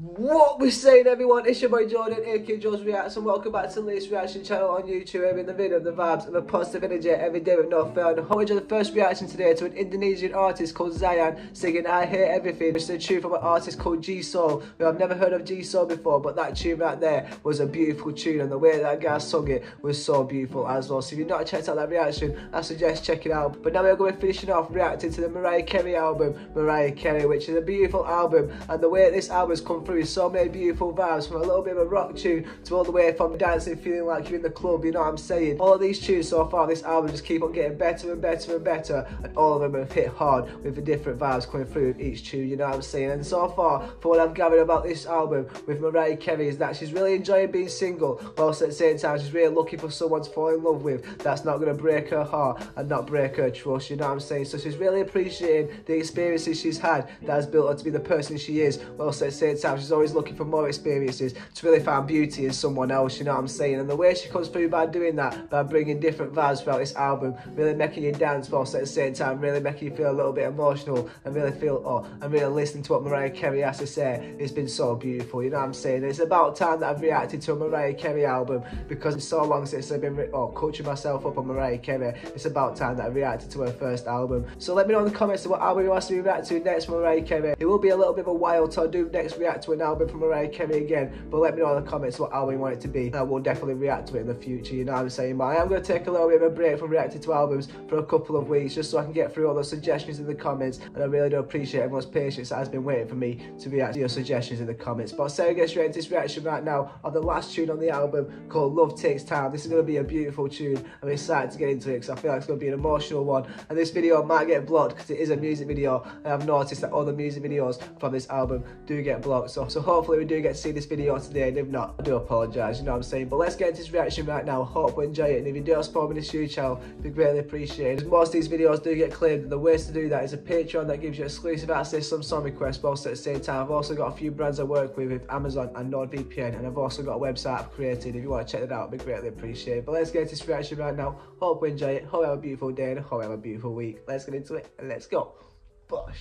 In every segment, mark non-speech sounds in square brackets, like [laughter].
What we saying everyone, it's your boy Jordan, aka Jordz Reacts and welcome back to the latest reaction channel on YouTube in the video of the vibes and the positive energy every day with no fail. And hope you the first reaction today to an Indonesian artist called Zayan singing I Hear Everything. It's a tune from an artist called G-Soul, who I've never heard of G-Soul before, but that tune right there was a beautiful tune and the way that guy sung it was so beautiful as well. So if you've not checked out that reaction, I suggest checking out. But now we're going to be finishing off reacting to the Mariah Carey album, Mariah Carey, which is a beautiful album and the way this album has come through so many beautiful beautiful vibes from a little bit of a rock tune to all the way from dancing, feeling like you're in the club, you know what I'm saying? All of these tunes so far, this album just keep on getting better and better and better, and all of them have hit hard with the different vibes coming through with each tune, you know what I'm saying? And so far, for what I've gathered about this album with Mariah Carey is that she's really enjoying being single, whilst at the same time she's really looking for someone to fall in love with that's not going to break her heart and not break her trust, you know what I'm saying? So she's really appreciating the experiences she's had that has built her to be the person she is, whilst at the same time she's always looking for more experiences to really find beauty in someone else, you know what I'm saying? And the way she comes through by doing that, by bringing different vibes throughout this album, really making you dance whilst at the same time really making you feel a little bit emotional and really feel, oh, and really listening to what Mariah Carey has to say, it's been so beautiful, you know what I'm saying? It's about time that I've reacted to a Mariah Carey album because it's so long since I've been, oh, coaching myself up on Mariah Carey. It's about time that I reacted to her first album. So let me know in the comments what album you want to react to next Mariah Carey. It will be a little bit of a while I do next react to an album from Mariah Carey again. But let me know in the comments what album you want it to be. I will definitely react to it in the future, you know what I'm saying? But I am going to take a little bit of a break from reacting to albums for a couple of weeks just so I can get through all those suggestions in the comments. And I really do appreciate everyone's patience that has been waiting for me to react to your suggestions in the comments. But so get straight into this reaction right now of the last tune on the album called Love Takes Time. This is going to be a beautiful tune. I'm excited to get into it because I feel like it's going to be an emotional one. And this video might get blocked because it is a music video. And I've noticed that all the music videos from this album do get blocked. So, so hopefully we do get to see this video today. And if not, I do apologise, you know what I'm saying? But let's get into this reaction right now. Hope you enjoy it. And if you do support me in this YouTube channel, it'd be greatly appreciated. Most of these videos do get claimed. The ways to do that is a Patreon that gives you exclusive access to some song requests, but at the same time, I've also got a few brands I work with, with Amazon and NordVPN. And I've also got a website I've created. If you want to check that out, it'd be greatly appreciated. But let's get into this reaction right now. Hope you enjoy it. Hope you have a beautiful day and hope you have a beautiful week. Let's get into it and let's go.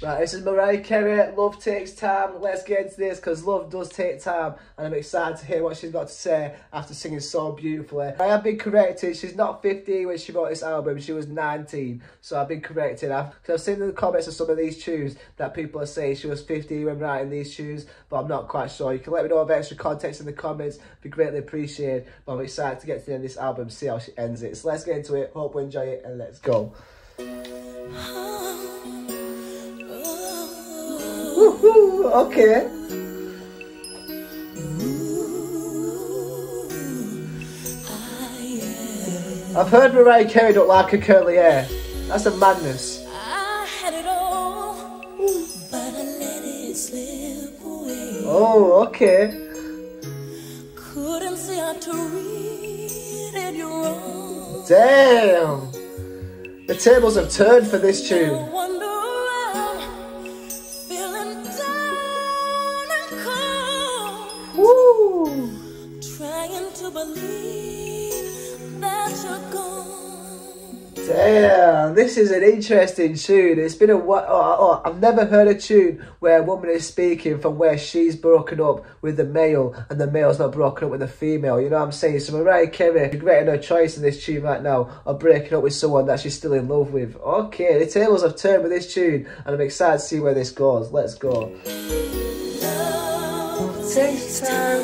Right, this is Mariah Carey. Love takes time. Let's get into this because love does take time, and I'm excited to hear what she's got to say after singing so beautifully. I have been corrected. She's not 50 when she wrote this album. She was 19, so I've been corrected. I've, cause I've seen in the comments of some of these tunes that people are saying she was 50 when writing these tunes, but I'm not quite sure. You can let me know of extra context in the comments. Be greatly appreciated. But I'm excited to get to the end of this album, see how she ends it. So let's get into it. Hope you enjoy it, and let's go. [sighs] Oh. Okay. I've heard Mariah Carey don't like her curly hair. That's a madness. Oh, okay. couldn't see how to read Damn. The tables have turned for this tune. This is an interesting tune. It's been a while. Oh, oh, I've never heard a tune where a woman is speaking from where she's broken up with the male and the male's not broken up with the female. You know what I'm saying? So Mariah Carey regretting her choice in this tune right now of breaking up with someone that she's still in love with. Okay, the tables have turned with this tune and I'm excited to see where this goes. Let's go.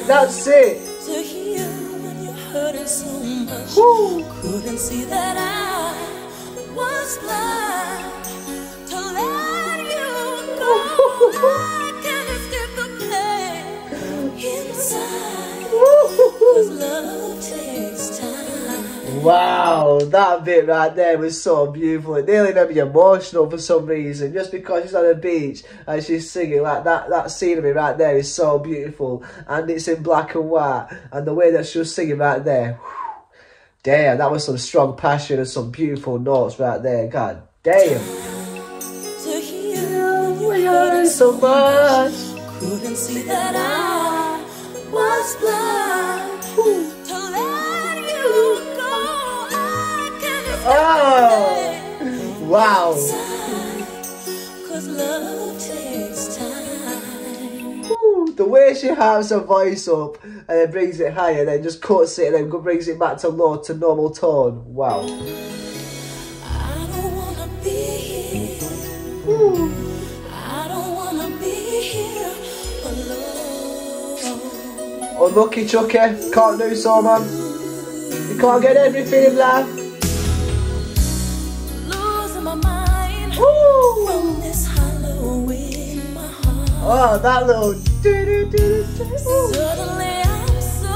That's it. Woo. Couldn't see that I was blind to let you go. I Wow, that bit right there was so beautiful. It nearly made me emotional for some reason. Just because she's on a beach and she's singing like that, that scenery right there is so beautiful. And it's in black and white. And the way that she was singing right there. Whew, Damn, that was some strong passion and some beautiful notes right there. God damn. We heard so much. Couldn't see that I was blind. She has her voice up and then brings it higher, then just cuts it and then brings it back to low to normal tone. Wow. I don't wanna be here. I don't wanna be here alone. Oh, Unlucky Chucky, can't do so, man. You can't get everything in life. Oh, that little. so.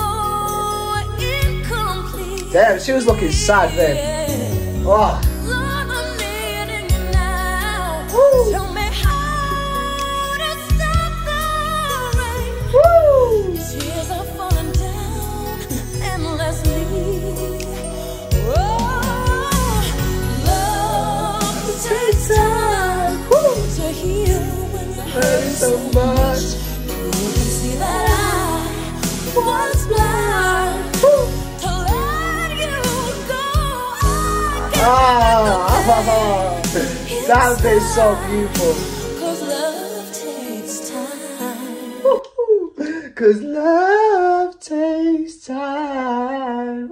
Damn, she was looking sad then. Oh, Hurting hurting so much. You can see that I was blind to let you go. I Ah, that bit's so beautiful. Cause love takes time. Cause love takes time.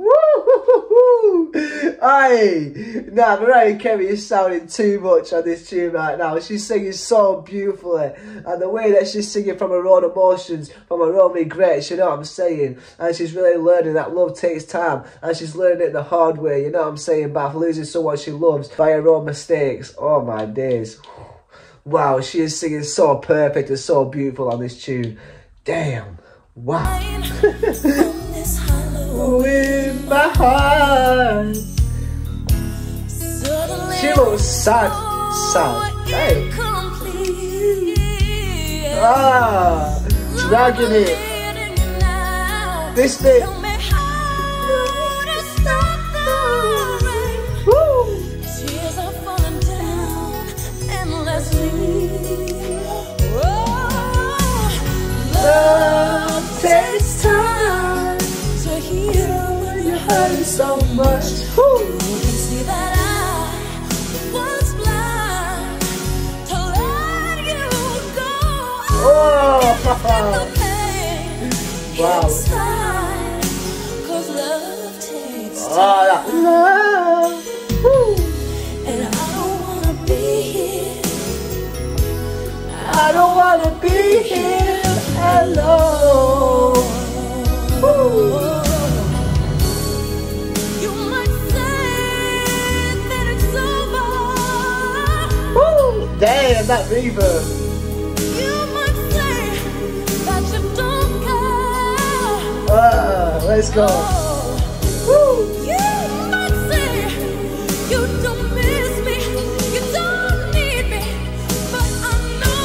Aye. Nah, Mariah Carey is sounding too much on this tune right now. She's singing so beautifully. And the way that she's singing from her own emotions, from her own regrets, you know what I'm saying? And she's really learning that love takes time. And she's learning it the hard way, you know what I'm saying? By losing someone she loves by her own mistakes. Oh my days. Wow, she is singing so perfect and so beautiful on this tune. Damn. Wow. [laughs] From this hollow In my heart. She looks sad. Sad. Hey. Ah. Dragging it. This bit. To let you go. Oh. [laughs] Wow. inside, 'cause love takes time. Oh, that love. Woo. And I don't wanna be here. I don't wanna be here alone. Woo.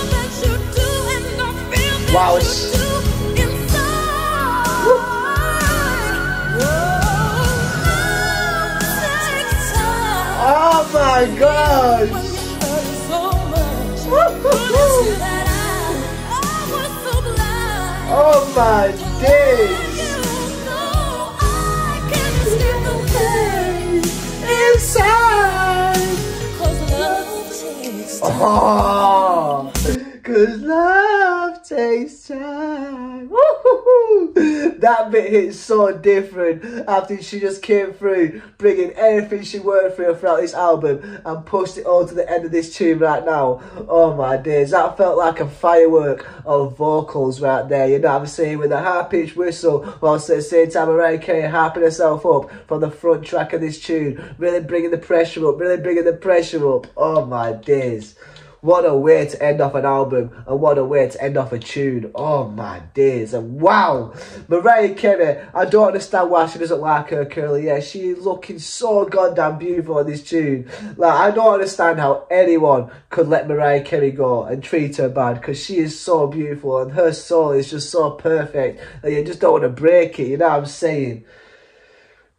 That you do, and I feel that Wow, you it's- do inside. Oh. Oh my god. Oh my days. Inside. Oh, cause love takes time. That bit hits so different after she just came through, bringing everything she worked through throughout this album and pushed it all to the end of this tune right now. Oh my days, that felt like a firework of vocals right there. You know what I'm saying? With a high pitched whistle, whilst at the same time Mariah Carey harping herself up from the front track of this tune, really bringing the pressure up, really bringing the pressure up. Oh my days. What a way to end off an album and what a way to end off a tune. Oh my days. And wow. Mariah Carey, I don't understand why she doesn't like her curly hair. She is looking so goddamn beautiful on this tune. Like, I don't understand how anyone could let Mariah Carey go and treat her bad because she is so beautiful and her soul is just so perfect you just don't want to break it. You know what I'm saying?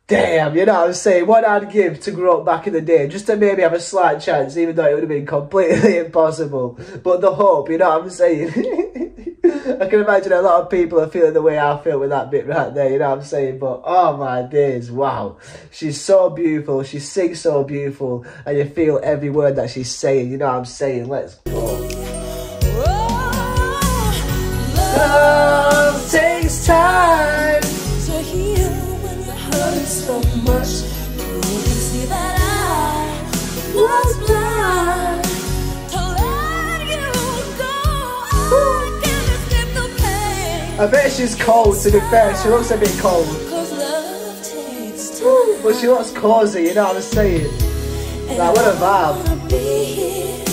Damn, you know what I'm saying? What I'd give to grow up back in the day, just to maybe have a slight chance, even though it would have been completely [laughs] impossible. But the hope, you know what I'm saying? [laughs] I can imagine a lot of people are feeling the way I feel with that bit right there, you know what I'm saying? But oh my days, wow. She's so beautiful, she sings so beautiful, and you feel every word that she's saying, you know what I'm saying? Let's go. Oh, love Love takes time. Much. You can see that I was blind to let you go. I can't escape the pain. I bet she's cold, to be fair. She looks a bit cold. Cause love takes time. But she looks cozy, you know what I'm saying? Like, what a vibe. wanna be here.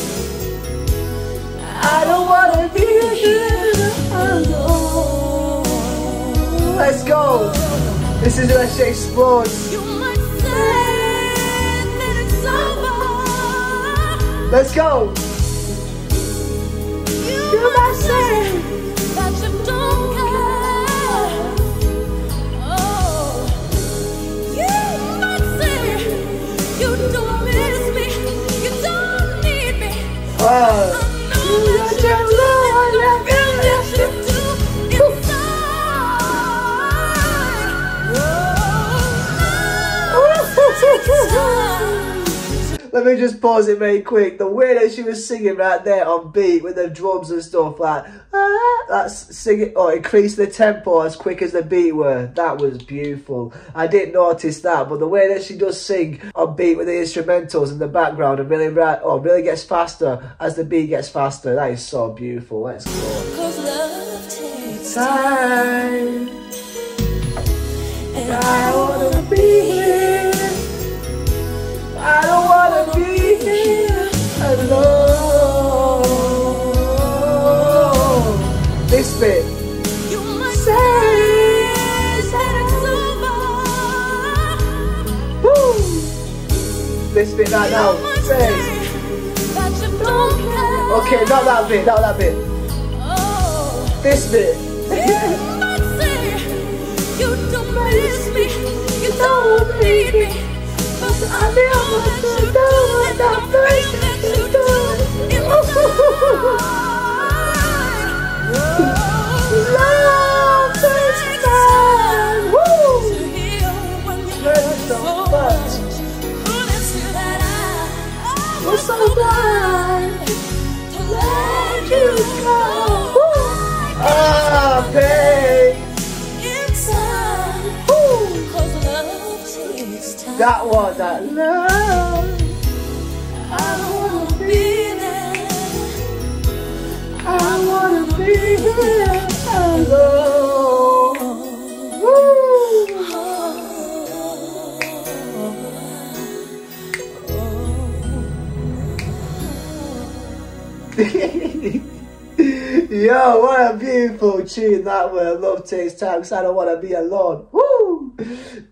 I don't wanna be here alone. Let's go. This is where she explodes. You might say that it's over. Let's go. You might say that you don't care. Oh, you might say you don't miss me, you don't need me. Oh. Let me just pause it very quick. The way that she was singing right there on beat with the drums and stuff, like ah, that's singing or increase the tempo as quick as the beat were. That was beautiful. I didn't notice that, but the way that she does sing on beat with the instrumentals in the background and really right, oh, really gets faster as the beat gets faster. That is so beautiful. Let's go. Cause love takes Time. Woo. This bit right now. Say. say that you don't care. Okay, not that bit, not that bit. Oh, This bit. you might say you don't miss me, you don't need me. But I know that you do, so blind. to let you go. Ah, babe. Inside, Woo. 'cause love takes time. That one, that love. Yo, what a beautiful tune that was. Love takes time 'cause I don't want to be alone. Woo!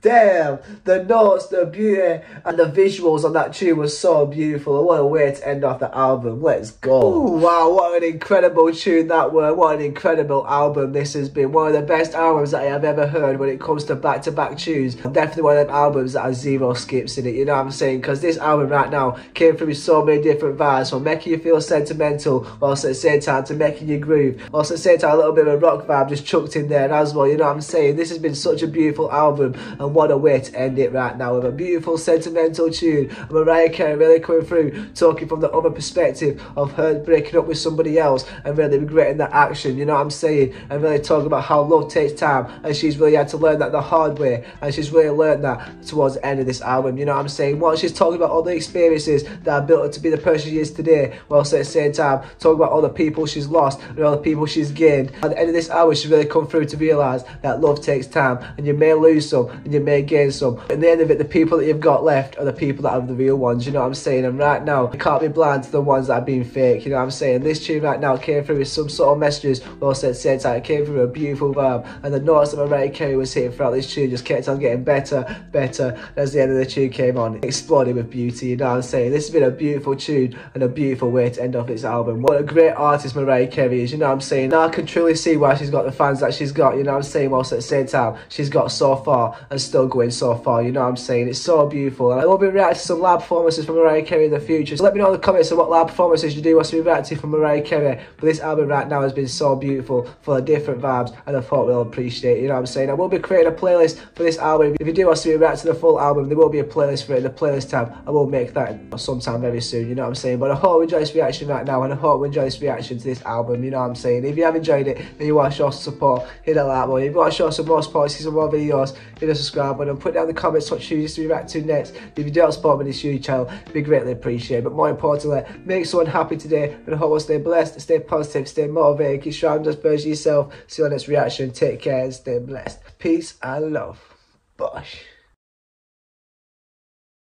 Damn, the notes, the beauty, and the visuals on that tune was so beautiful. What a way to end off the album. Let's go. Ooh, wow, what an incredible tune that was. What an incredible album this has been. One of the best albums that I have ever heard when it comes to back to back tunes. Definitely one of them albums that has zero skips in it, you know what I'm saying? Because this album right now came through so many different vibes from making you feel sentimental, whilst at the same time to making you groove, whilst at the same time a little bit of a rock vibe just chucked in there as well, you know what I'm saying? This has been such a beautiful album, and what a way to end it right now with a beautiful sentimental tune. Mariah Carey really coming through, talking from the other perspective of her breaking up with somebody else and really regretting that action, you know what I'm saying? And really talking about how love takes time, and she's really had to learn that the hard way, and she's really learned that towards the end of this album, you know what I'm saying? While she's talking about all the experiences that have built her to be the person she is today, whilst at the same time talking about all the people she's lost and all the people she's gained. At the end of this album, she's really come through to realise that love takes time, and you may lose some and you may gain some. At the end of it, the people that you've got left are the people that are the real ones, you know what I'm saying? And right now, you can't be blind to the ones that are being fake, you know what I'm saying? This tune right now came through with some sort of messages, whilst at the same it came through a beautiful vibe, and the notes that Mariah Carey was hitting throughout this tune just kept on getting better, better as the end of the tune came on. It exploded with beauty, you know what I'm saying? This has been a beautiful tune and a beautiful way to end off this album. What a great artist Mariah Carey is, you know what I'm saying? Now I can truly see why she's got the fans that she's got, you know what I'm saying? Whilst at the same time, she's got so far far and still going so far. You know what I'm saying? It's so beautiful. And I will be reacting to some live performances from Mariah Carey in the future. So let me know in the comments of what live performances you do want to be reacting from Mariah Carey. But this album right now has been so beautiful, full of different vibes, and I thought we'll appreciate it. You know what I'm saying? I will be creating a playlist for this album. If you do want to be reacting to the full album, there will be a playlist for it in the playlist tab. I will make that sometime very soon. You know what I'm saying? But I hope you enjoy this reaction right now, and I hope you enjoy this reaction to this album. You know what I'm saying? If you have enjoyed it and you want to show support, hit that like button. If you want to show some more support, see some more videos, hit the subscribe button. Put down the comments what you used to react to next. If you do not support me this YouTube channel, be greatly appreciated. But more importantly, make someone happy today. And hope you stay blessed, stay positive, stay motivated, keep striving just version yourself. See you on next reaction. Take care and stay blessed. Peace and love. Bosh.